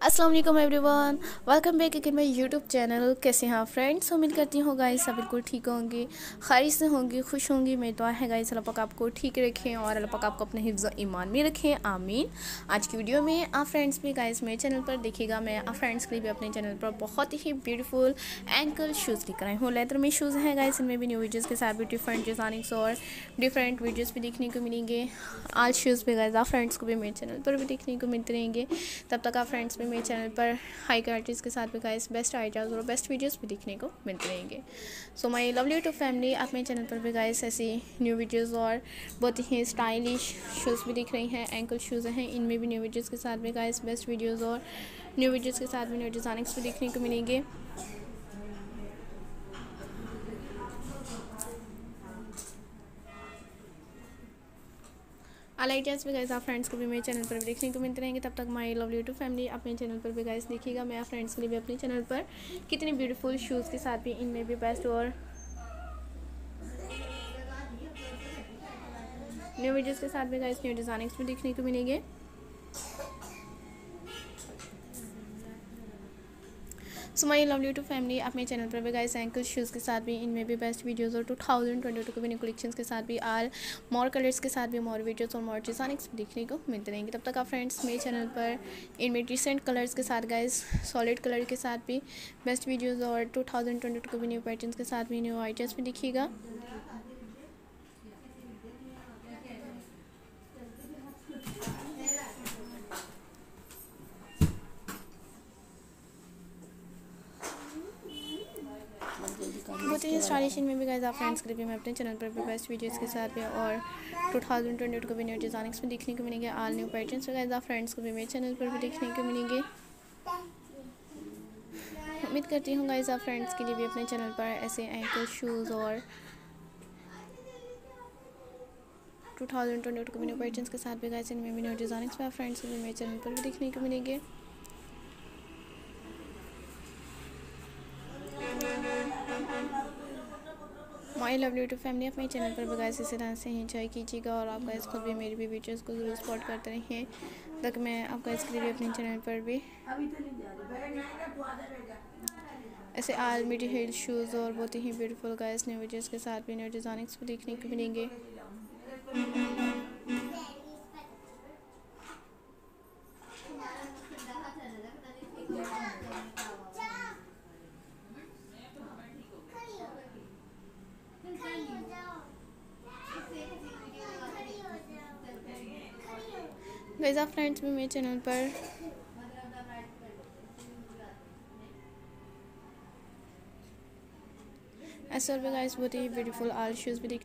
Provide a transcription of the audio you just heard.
अस्सलाम वालेकुम everyone welcome back again my YouTube channel कैसे हैं फ्रेंड्स उम्मीद करती हूँ गाइस सब बिल्कुल ठीक होंगे। खैर से होंगे, खुश होंगी। मैं तो है गाइस अल्लाह पाक आपको ठीक रखें और अल्लाह पाक आपको अपने हिफ्ज़ ईमान में रखें। आमीन। आज की वीडियो में आप फ्रेंड्स भी गाइस मेरे चैनल पर देखिएगा। मैं आप फ्रेंड्स के लिए भी अपने चैनल पर बहुत ही ब्यूटीफुल एंकल शूज़ लेकर आई हूँ। लेदर में शूज़ हैं गाइस इनमें भी न्यू वीडियोज़ के साथ भी डिफरेंट डिज़ाइनिंग्स और डिफरेंट वीडियोज़ भी देखने को मिलेंगे। आज शूज़ भी गाइस आप फ्रेंड्स को भी मेरे चैनल पर भी देखने को मिलते रहेंगे। तब तक आप फ्रेंड्स भी मेरे चैनल पर हाई क्वालिटीज़ के साथ भी गाइस बेस्ट आइडियाज़ और बेस्ट वीडियोस भी देखने को मिलते रहेंगे। So my lovely to family आप मेरे चैनल पर भी गाइस ऐसी न्यू वीडियोस और बहुत ही स्टाइलिश शूज़ भी दिख रही हैं एंकल शूज़ हैं, इनमें भी न्यू वीडियोज़ के साथ भी गाइस बेस्ट वीडियोज़ और न्यू वीडियोज़ के साथ भी न्यू डिज़ाइनिंग्स भी देखने को मिलेंगे। अल आइडियाज़ भी गाइज़ आप फ्रेंड्स को भी मेरे चैनल पर भी देखने को मिलते रहेंगे, तब तक माई लव यूट्यूब फैमिली अपने चैनल पर भी गाइज़ देखिएगा, मैं फ्रेंड्स के लिए भी अपने चैनल पर कितनी ब्यूटीफुल शूज़ के साथ भी इनमें भी बेस्ट और न्यू वीडियोज़ के साथ भी गाइस न्यू डिज़ाइनिंग्स भी देखने को मिलेंगे। So my love lovely to family आप मेरे चैनल पर भी गाइस एंकल शूज़ के साथ भी, इनमें भी बेस्ट वीडियोज़ और टू थाउज़ेंड ट्वेंटी टू के भी न्यू कलेक्शन के साथ भी आल मोर कलर्स के साथ भी मोर वीडियोज़ और मोर डिज़ाइनिक्स देखने को मिलते रहेंगे। तब तक आप फ्रेंड्स मेरे चैनल पर, इनमें रिसेंट कलर्स के साथ गाइस सॉलिड कलर के साथ भी बेस्ट वीडियोज़ और टू थाउज़ेंड ट्वेंटी टू के भी न्यू पैटर्न के साथ भी न्यू आइडियाज़ भी दिखिएगा बहुत ही स्टाइलिश में भी गाइस आप फ्रेंड्स के लिए मैं अपने चैनल पर भी बेस्ट वीडियोस के साथ भी और टू थाउज़ेंड ट्वेंटी को भी न्यू डिज़ाइनिंग्स में देखने को मिलेंगे आल न्यू पैटर्न्स तो गाइस आप फ्रेंड्स को भी मेरे चैनल पर भी देखने को मिलेंगे। उम्मीद करती हूँ गाइस आप फ्रेंड्स के लिए भी अपने चैनल पर ऐसे एंकल शूज़ और टू थाउज़ेंड ट्वेंटी को भी न्यू पैटर्न्स के साथ भी गाइस इनमें भी न्यू डिज़ाइनिंग्स में फ्रेंड्स को भी मेरे चैनल पर भी देखने को मिलेंगे। माई लव यूट्यूब फैमिली अपने चैनल पर बगैर इसी तरह से इंजॉय कीजिएगा और आप गाइज़ खुद भी, मेरी भी वीडियोज़ को ज़रूर सपोर्ट करते रहिए, तक मैं आप आपका के लिए भी अपने चैनल पर भी ऐसे आल मीडी हिल शूज़ और बहुत ही ब्यूटीफुल गाइस न्यू वीडियोज़ के साथ भी न्यू डिज़ाइनिंग्स भी देखने को मिलेंगे। गैज़ा फ्रेंड्स भी मेरे चैनल पर ऐसा और भी बहुत ही ब्यूटीफुल आल शूज़ भी